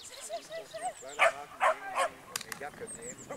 Ich muss die Kleine Haken nehmen und eine Jacke nehmen.